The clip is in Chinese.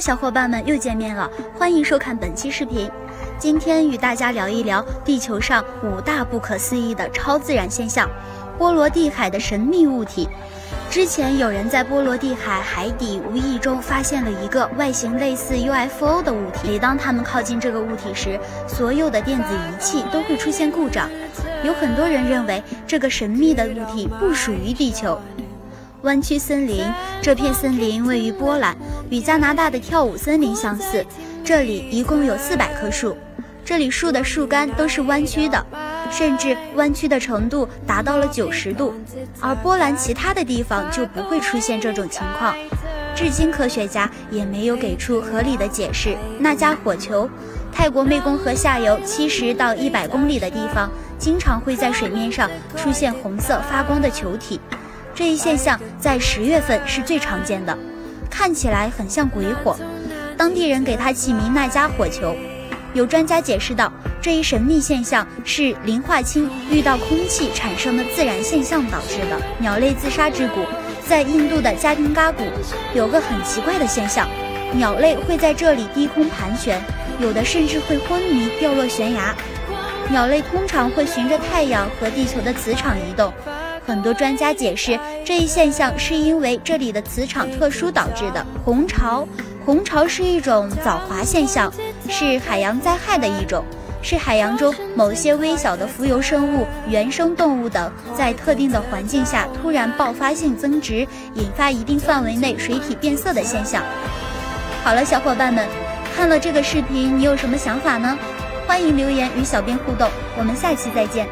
小伙伴们又见面了，欢迎收看本期视频。今天与大家聊一聊地球上五大不可思议的超自然现象——波罗的海的神秘物体。之前有人在波罗的海海底无意中发现了一个外形类似 UFO 的物体。每当他们靠近这个物体时，所有的电子仪器都会出现故障。有很多人认为这个神秘的物体不属于地球。弯曲森林，这片森林位于波兰，与加拿大的跳舞森林相似。这里一共有四百棵树，这里树的树干都是弯曲的，甚至弯曲的程度达到了九十度。而波兰其他的地方就不会出现这种情况。至今，科学家也没有给出合理的解释。那家火球，泰国湄公河下游七十到一百公里的地方，经常会在水面上出现红色发光的球体。这一现象在十月份是最常见的，看起来很像鬼火。当地人给它起名“那家火球”。有专家解释道，这一神秘现象是磷化氢遇到空气产生的自然现象导致的。鸟类自杀之谷在印度的加丁嘎谷有个很奇怪的现象：鸟类会在这里低空盘旋，有的甚至会昏迷掉落悬崖。鸟类通常会循着太阳和地球的磁场移动。很多专家解释，这一现象是因为这里的磁场特殊导致的。红潮，红潮是一种早华现象，是海洋灾害的一种，是海洋中某些微小的浮游生物、原生动物等在特定的环境下突然爆发性增殖，引发一定范围内水体变色的现象。好了，小伙伴们，看了这个视频，你有什么想法呢？欢迎留言与小编互动，我们下期再见。